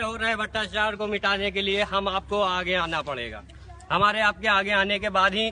हो रहे भ्रष्टाचार को मिटाने के लिए हम आपको आगे आना पड़ेगा। हमारे आपके आगे आने के बाद ही